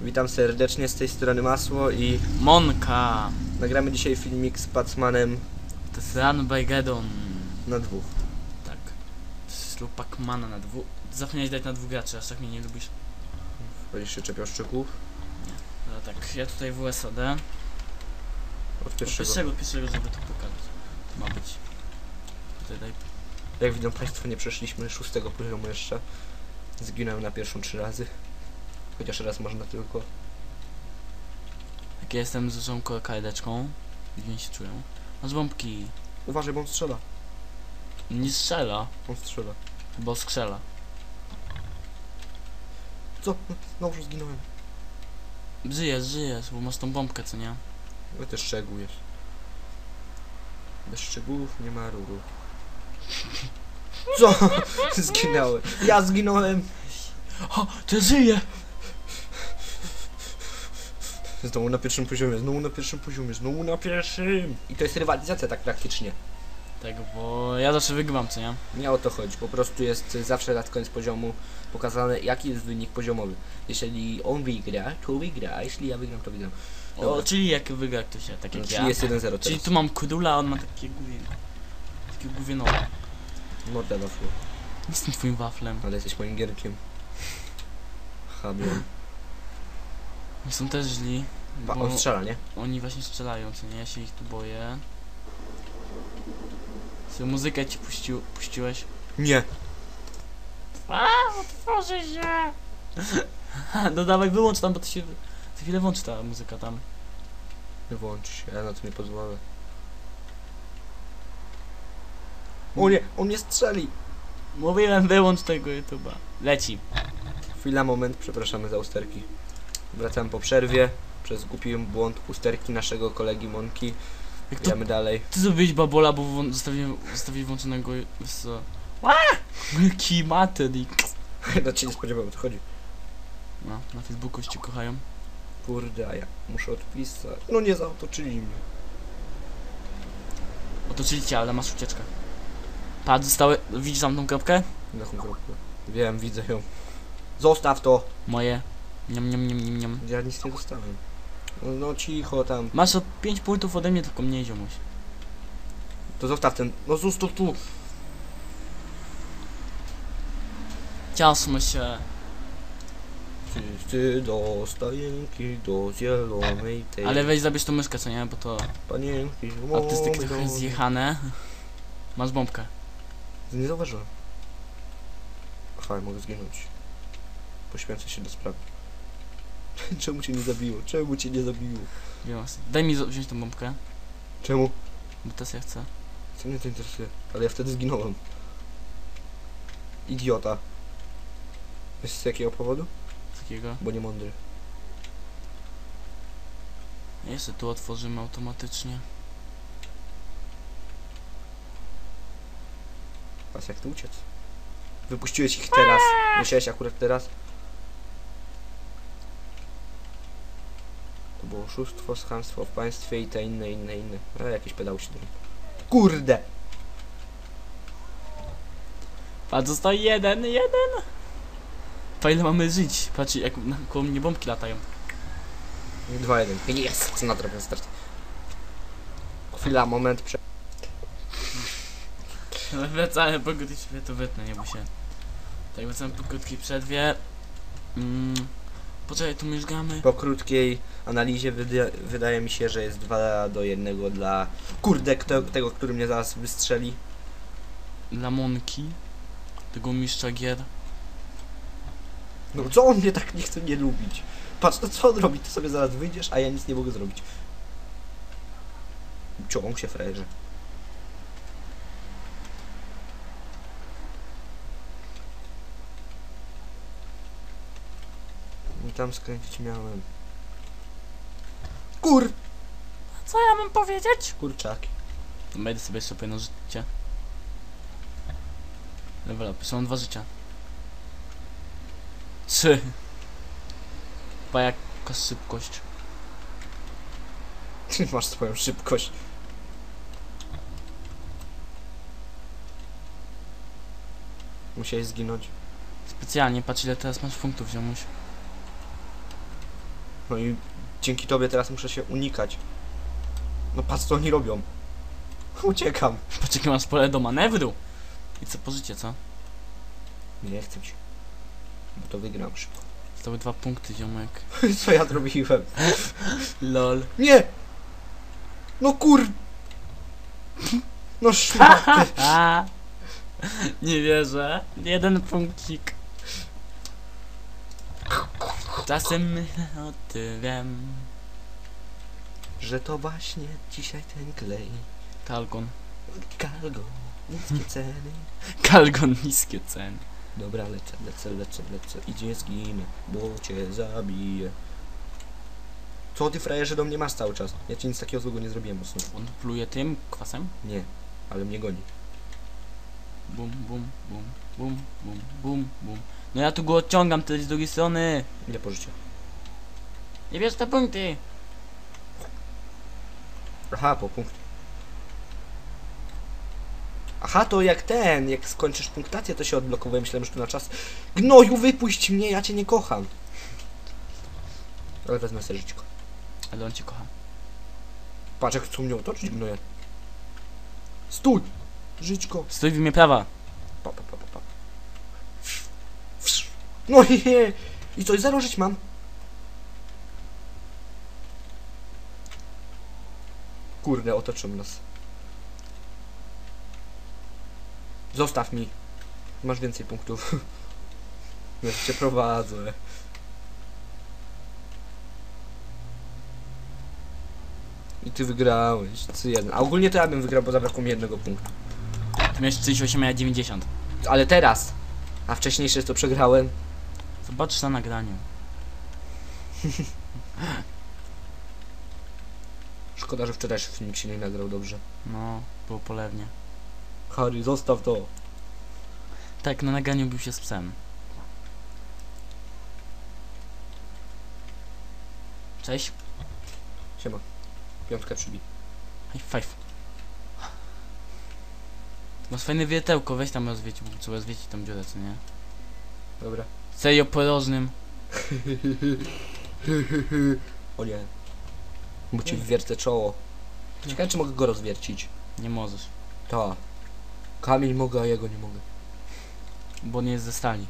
Witam serdecznie z tej strony Masło i Monka. nagramy dzisiaj filmik z Pacmanem To jest Run by Gedon. na dwóch. Tak. Lub Pacmana na dwóch. Zapomniałeś dać na dwóch graczy, aż tak mnie nie lubisz. Będziesz się czepiał szczegółów No tak, ja tutaj WSAD. od Od pierwszego. pierwszego, pierwszego, żeby to pokazać. To ma być. Tutaj daj. Jak widzą Państwo, nie przeszliśmy szóstego poziomu jeszcze. Zginąłem na pierwszą trzy razy. Chociaż raz można tylko. Jak ja jestem z dużą kajdeczką. Dziwnie się czują. Masz bombki. Uważaj, bo on strzela. Nie strzela. On strzela. Bo skrzela. Co? Znowu zginąłem. Żyjesz, żyjesz, bo masz tą bombkę, co nie? No też szczegół jest. Bez szczegółów nie ma ruru. Co? Zginąłem. Ja zginąłem. O, to żyje! Znowu na pierwszym poziomie, znowu na pierwszym poziomie, znowu na pierwszym. I to jest rywalizacja tak praktycznie. Tak, bo ja zawsze wygrywam, co nie? Nie o to chodzi, po prostu jest zawsze na koniec poziomu pokazane jaki jest wynik poziomowy. Jeżeli on wygra, to wygra, a jeśli ja wygram, to wygram. O, czyli jak wygra ktoś, tak jak Czyli ja. jest 1-0 Czyli teraz. tu mam kudula, a on ma takie gówien. Takie gówienowe. Morda waflu, Jestem twoim waflem. ale jesteś moim gierkiem. Hamion. Są też źli. Pa, on strzela, nie? oni właśnie strzelają, co nie? Ja się ich tu boję. Sobie muzykę ci puścił, puściłeś. Nie. A, otworzy się! no dawaj, wyłącz tam, bo to się... Za chwilę włączy ta muzyka tam. Wyłącz się, ja na to nie pozwolę. O nie, on mnie strzeli. Mówiłem, wyłącz tego YouTube'a. Leci. Chwila, moment, przepraszamy za usterki. Wracamy po przerwie. Przez głupi błąd usterki naszego kolegi Monki. Jak to Idziemy dalej. Ty zrobiłeś babola, bo zostawiłem, zostawiłeś włączonego... Co? Jaki materik. No cię nie spodziewałem, o to chodzi. No, na Facebooku cię kochają. Kurde, a ja muszę odpisać. No nie zaotoczyli mnie. Otoczyli cię, ale masz ucieczkę. Patrz, zostały... Widzisz tam tą kropkę? Jaką kropkę? Wiem, widzę ją. Zostaw to! Moje. Niam, niam, niam, niam, niam. Ja nic nie dostałem. No, no cicho tam. Masz o 5 punktów ode mnie, tylko mniej ziomuś. To zostaw ten. No zostaw tu! Ciasmy się. Wszyscy do stajenki, do zielonej tej Ale weź zabierz tą myszkę, co nie? Bo to panienki. artystyki trochę zjechane. Masz bombkę. Nie zauważyłem. Aha, mogę zginąć. Poświęcę się do sprawy. Czemu cię nie zabiło? Czemu cię nie zabiło? Wiem, Daj mi zo- wziąć tą bombkę, Czemu? bo teraz ja chcę. Co mnie to interesuje? Ale ja wtedy zginąłem. Idiota. Wiesz z jakiego powodu? Takiego. Bo nie mądry. Jeszcze tu otworzymy automatycznie. Pas jak tu uciec? Wypuściłeś ich teraz. Musiałeś akurat teraz. To było oszustwo, schamstwo w państwie i te inne, inne, inne. A jakieś pedały się drą. Kurde! Patrz, został jeden, jeden! Pa ile mamy żyć? Patrz, jak na koło mnie bombki latają. 2-1. Jest! Co nadrobię start. Chwila, moment. Prze... Ale wracamy po krótkiej przerwie, to wytnę, nie bój się. Tak, wracamy po krótkiej przerwie. Mm, poczekaj, tu mieszkamy. Po krótkiej analizie wyda wydaje mi się, że jest 2 do 1 dla... Kurde, kto, tego, który mnie zaraz wystrzeli. Lamonki. Tego mistrza gier. No co on mnie tak nie chce nie lubić? Patrz, to co on robi? Ty sobie zaraz wyjdziesz, a ja nic nie mogę zrobić. Ciął się frajerze. Tam skręcić miałem. Kur... Co ja mam powiedzieć? Kurczaki. Będę sobie jeszcze jedno życie. Level up, są dwa życia. Trzy. Pa jaka szybkość. Ty masz swoją szybkość. Musiałeś zginąć. Specjalnie, patrz ile teraz masz punktów, ziomuś. No i dzięki tobie teraz muszę się unikać. No patrz co oni robią. Uciekam. Poczekaj, masz pole do manewru. I co, pożycie, co? Nie chcę się. Bo to wygram szybko. Zostały dwa punkty, ziomek. Co ja zrobiłem? Lol. Nie! No kur... No szmaty. Nie wierzę. Jeden punkcik. Czasem myślę o tym. Że to właśnie dzisiaj ten klej. Kalgon. Kalgo. Niskie ceny. Kalgon, niskie ceny. Dobra, lecę, lecę, lecę, lecę. I nie zginę, bo cię zabiję. Co ty frajerze do mnie masz cały czas? Ja ci nic takiego złego nie zrobiłem mocno. On pluje tym kwasem? Nie, ale mnie goni. Bum, bum, bum, bum, bum, bum, bum. No ja tu go odciągam też z drugiej strony. Ile po życiu? Nie bierz te punkty. Aha, po punkt. Aha, to jak ten, jak skończysz punktację, to się odblokowuje. Myślałem, że tu na czas. Gnoju, wypuść mnie, ja cię nie kocham. Ale wezmę sobie żyćko. Ale on cię kocha. Patrz, jak chcą mnie otoczyć, gnoje. Stój! Żyćko. Stój w imię prawa. Pa, pa, pa, pa, pa. No i nie. I coś zero żyć mam. Kurde, otoczą nas. Zostaw mi. Masz więcej punktów. Ja cię prowadzę. I ty wygrałeś. Ty jeden. A ogólnie to ja bym wygrał, bo zabrakło mi jednego punktu. Ty miałeś 38, a ja 90. Ale teraz. A wcześniejsze to przegrałem. Zobaczysz na nagraniu. Szkoda, że wczorajszy filmik się nie nagrał dobrze. No, było polewnie. Harry, zostaw to. Tak, na nagraniu bił się z psem. Cześć. Siema. Piątkę przybij. High five. Masz fajne wietełko, weź tam rozwieć, bo trzeba rozwiecić tą dziurę, co nie? Dobra. Serio porożnym. O nie. Bo ci wwiercę czoło. Ciekawe, czy mogę go rozwiercić. Nie możesz, Ta. Kamień mogę, a jego nie mogę. bo nie jest ze stali.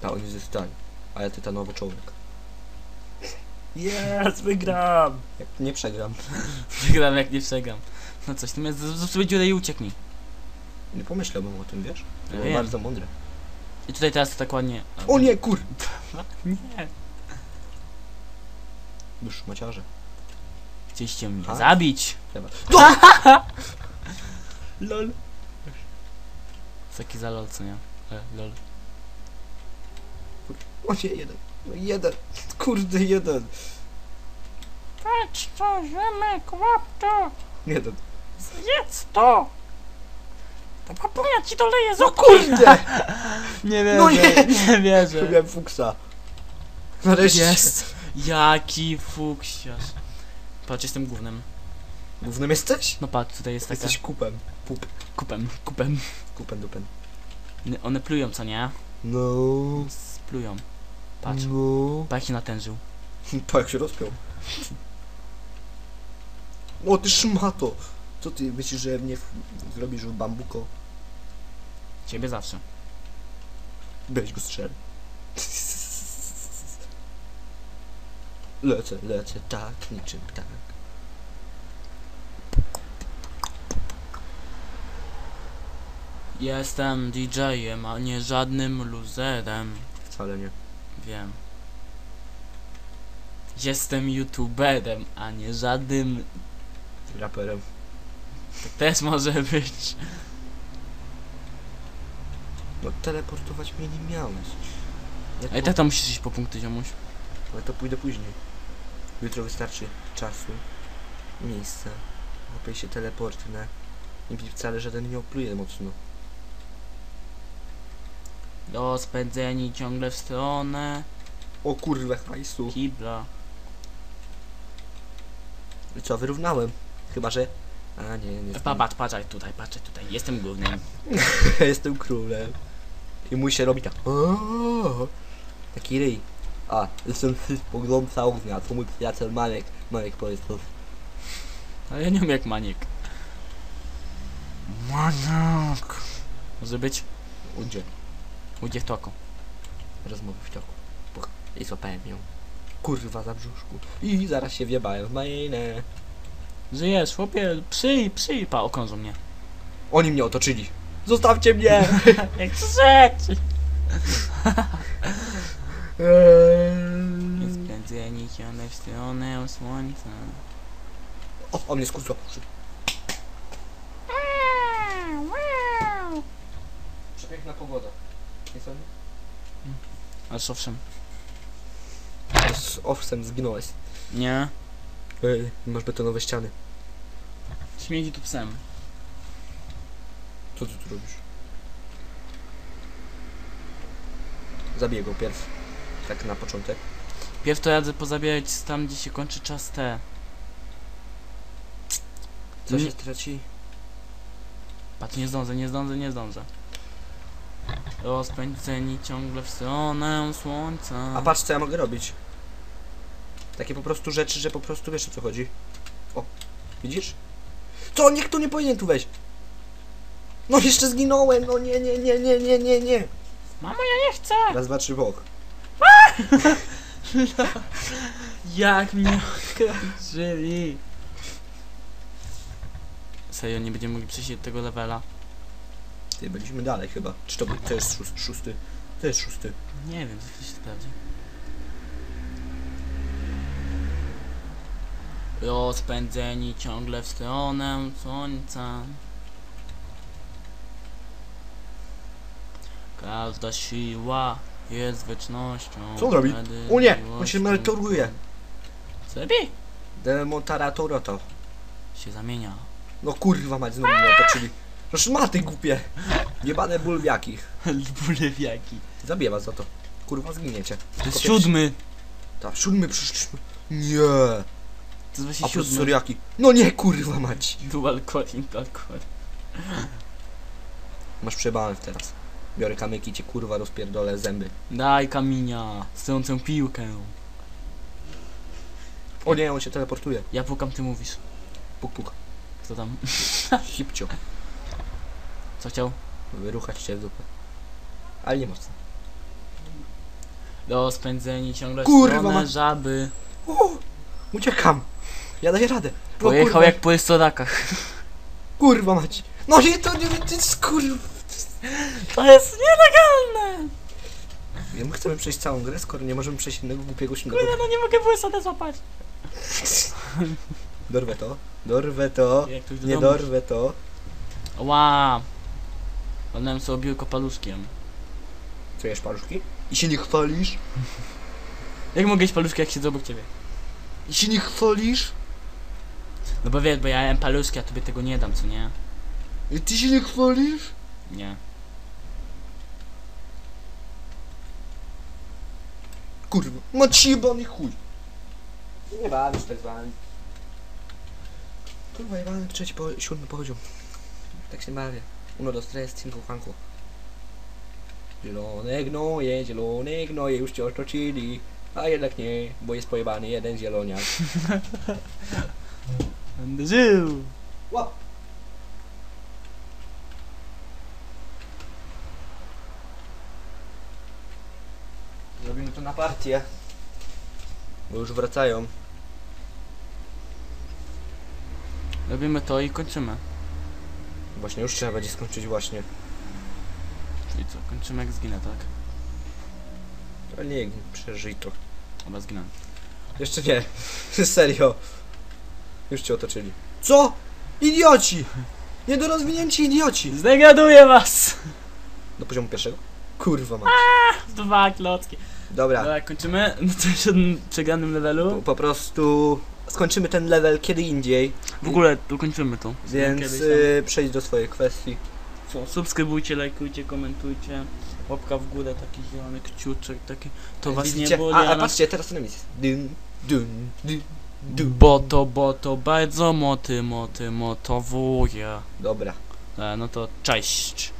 Ta, on jest ze stali. A ja tytanowy czołek. Yes, wygram! Jak nie przegram. Wygram jak nie przegram. No coś, ty zrób sobie dziurę i ucieknij. Nie pomyślałbym o tym, wiesz? To było wiem. bardzo mądre. I tutaj teraz to tak ładnie... O nie, kur... Nie! Już maciarze. Chcieliście mnie A? zabić! Chyba. LOL. Taki za lol, co nie? E, lol. O nie, jeden. No jeden. Kurde, jeden. Patrz to, ziomek, łap to! Jeden. Jedz to! To papunia ci doleje No kurde! Nie wierzę, No nie! nie wierzę. Miałem fuksa. Nareszcie. Jest! Jaki fuksiarz. Patrz, jestem głównym. Głównym jesteś? No patrz, tutaj jest taka... Jesteś kupem. Pup. Kupem, kupem. Kupen dupen. Nie, One plują, co nie? No. Splują. Patrz, No. patrz jak się natężył. Pa, jak się rozpiął. O, ty szmato. Co ty myślisz, że mnie zrobisz w bambuko? Ciebie zawsze. Weź go strzel. Lecę, lecę, tak, niczym tak. Jestem DJ-em, a nie żadnym luzerem. Wcale nie. Wiem. Jestem youtuberem, a nie żadnym... Raperem. Tak też może być. No teleportować mnie nie miałeś. Ja A i tak to musisz iść po punkty, ziomuś. Ale to pójdę później. Jutro wystarczy czasu, miejsca. Łapię się teleportnę. I wcale żaden nie opluje mocno. Rozpędzeni ciągle w stronę O kurwa, hajsu. kibla. I co, wyrównałem? Chyba, że... A nie, nie. Pa, patrz, patrz tutaj, patrz tutaj, jestem głównym. Jestem królem. I mój się robi tak. Taki ryj. A, jestem spoglądca ognia, to mój przyjaciel Maniek. Maniek powiedz to. Ale ja nie wiem jak maniek. Maniak. Może być? Udzie. Ujdzie w toku. Rozmowy w. Puch. I złapałem ją. Kurwa za brzuszku. I zaraz się wjebałem w majnę. Żyjesz, chłopie, przyj, przyj, pa, okrążą mnie. Oni mnie otoczyli. Zostawcie mnie! Jak rzecz! Spędzeni ciągle w stronę słońca. O, o mnie skurczyła. Przepiękna pogoda. Nie sądzisz? Aż owszem. Z owsem zginąłeś. Nie. Ej, masz betonowe ściany. Śmieci tu psem. Co ty tu robisz? Zabiję go pierw. Tak na początek. Pierw to jadę pozabierać tam, gdzie się kończy czas T. Co się straci? Patrz, nie zdążę, nie zdążę, nie zdążę. Rozpędzeni ciągle w stronę słońca. A patrz co ja mogę robić. Takie po prostu rzeczy, że po prostu wiesz o co chodzi. O, widzisz? Co? Niech tu nie powinien tu wejść. No jeszcze zginąłem, no nie, nie, nie, nie, nie, nie, nie. Mamo, ja nie chcę! Raz, dwa, trzy, bok. Jak mnie okrążyli! Serio, nie będziemy mogli przejść tego levela? Ty, byliśmy dalej chyba. Czy to, był- to jest szósty? To jest szósty. Nie wiem, co się sprawdzi. Rozpędzeni ciągle w stronę słońca. Każda siła jest wiecznością. Co on robi? wtedy O nie, on miłością. się meritoruje. Co robi? Demontaratoroto. Się zamienia. No kurwa mać, znowu mnie otoczyli. No szmaty głupie. Jebane bulwiaki. Bulewiaki. Zabiję was za to. Kurwa zginiecie. To jest siódmy. Tak, siódmy przyszliśmy. Nie. To jest właśnie A plus siódmy. soriaki. No nie kurwa mać. Dual core, dual core. Masz przebałem teraz. Biorę kamyki, cię kurwa rozpierdolę zęby. Daj kamienia, stojącą piłkę. O nie, on się teleportuje. Ja pukam, ty mówisz. Puk puk. Co tam? Hipcio. Co chciał? Wyruchać cię w dupę. Ale nie mocno. Rozpędzeni ciągle w Kurwa, ma- żaby. O, uciekam. Ja daję radę. No, Pojechał kurwa, jak po estorakach. Kurwa mać. No nie, to nie, to jest kurwa. To jest nielegalne! Ja my chcemy przejść całą grę, skoro nie możemy przejść innego głupiego silnego. Kurde, no nie mogę błysodę złapać. Dorwę to. Dorwę to. Jak ktoś do Nie domu- dorwę to. Ła! Walnąłem sobie biurko paluszkiem. Co jesz paluszki? I się nie chwalisz? Jak mogę jeść paluszki, jak siedzę obok ciebie? I się nie chwalisz? No bo wiesz, bo ja jem paluszki, a tobie tego nie dam, co nie? I ty się nie chwalisz? Nie. Kurwa. Mać jebany chuj. Nie bawisz tak zwany. Kurwa jebany trzeci po, siódmy poziom. Tak się bawię. Uno do stres, cinco fanko. Zielone gnoje, zielone gnoje już cię otoczyli. A jednak nie, bo jest pojebany jeden zieloniak. Będę żył! Łap! Zrobimy to na partię. Bo już wracają. Robimy to i kończymy. Właśnie już trzeba będzie skończyć właśnie. Czyli co, kończymy jak zginę, tak? Ale nie, przeżyj to. Chyba zginę. Jeszcze nie. Serio. Już cię otoczyli. Co? Idioci! Niedorozwinięci idioci! Zdegraduję was! Do poziomu pierwszego? Kurwa ma. Dwa klocki. Dobra. Dobra, kończymy na tym przegranym Po, levelu. po prostu skończymy ten level kiedy indziej. W ogóle dokończymy to. Więc Kiedyś tam. y, przejdź do swojej kwestii. Co, subskrybujcie, lajkujcie, komentujcie. Łapka w górę, taki zielony kciuczek, taki. To was Widzicie? nie boli, a, a patrzcie, teraz to na misję. Dyn, dyn, dyn, dyn. Bo to, bo to bardzo moty, moty, motowuje. Dobra. E, No to cześć.